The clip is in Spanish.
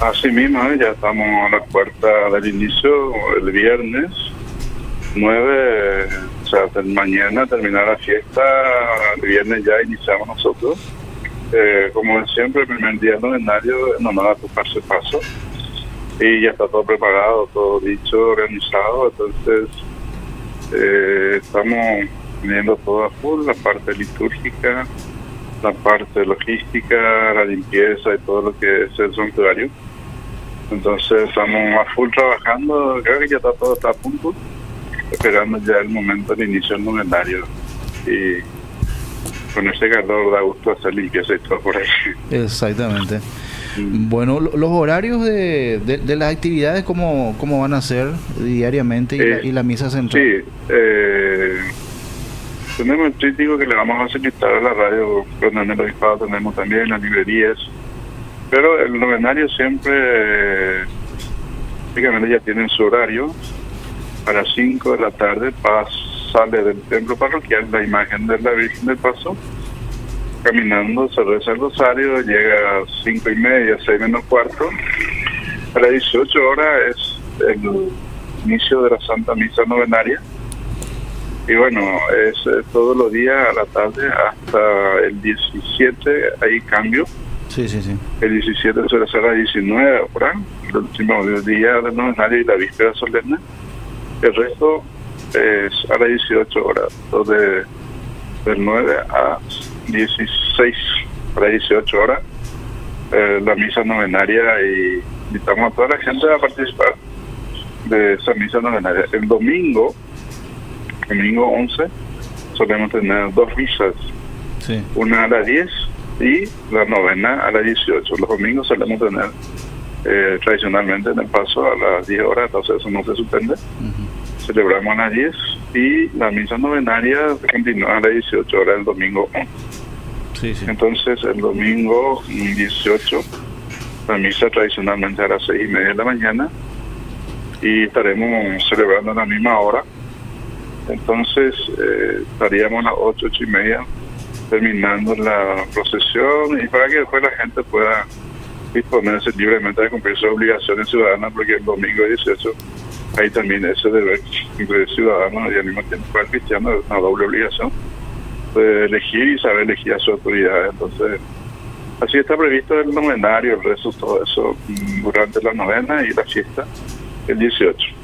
Así mismo, ¿eh? ya estamos a la puerta del inicio, el viernes 9, o sea, mañana terminar la fiesta, el viernes ya iniciamos nosotros. Eh, como siempre, el primer día novenario, nomás a paso paso. Y ya está todo preparado, todo dicho, organizado, entonces eh, estamos viendo todo a full, la parte litúrgica, la parte logística, la limpieza y todo lo que es el santuario. Entonces estamos a full trabajando, creo que ya está todo está a punto, esperando ya el momento del inicio del novenario. Y con ese calor da gusto hacer limpieza y todo por ahí. Exactamente. Bueno, los horarios de, de, las actividades, ¿cómo, ¿cómo van a ser diariamente y, la, misa central? Sí, eh, tenemos el tríptico que le vamos a facilitar a la radio, pero en el obispado tenemos también las librerías, pero el novenario siempre, prácticamente ya tienen su horario, a las 5 de la tarde sale del templo parroquial la imagen de la Virgen del Paso caminando, se reza el rosario, llega a cinco y media, seis menos cuarto. A las 18 horas es el inicio de la Santa Misa Novenaria. Y bueno, es eh, todos los días a la tarde hasta el 17 hay cambio. Sí, sí, sí. El 17 suele ser a las 19 horas, el último día del novenario y la víspera solemne. El resto es a las 18 horas, de, del 9 a 16 para 18 horas eh, la misa novenaria y invitamos a toda la gente a participar de esa misa novenaria. El domingo, domingo 11, solemos tener dos misas, una a las 10 y la novena a las 18. Los domingos solemos tener eh, tradicionalmente en el paso a las 10 horas, entonces eso no se suspende. Celebramos a las 10 y la misa novenaria continúa a las 18 horas el domingo 11. Entonces el domingo 18, la misa tradicionalmente a las seis y media de la mañana y estaremos celebrando a la misma hora. Entonces eh, estaríamos a las ocho, ocho y media terminando la procesión y para que después la gente pueda disponerse libremente de cumplir sus obligaciones ciudadanas porque el domingo 18 hay también ese deber de ciudadano y al mismo tiempo para el cristiano es una doble obligación de elegir y saber elegir a su autoridad. Entonces, así está previsto el novenario, el resto, todo eso mm, durante la novena y la fiesta el 18.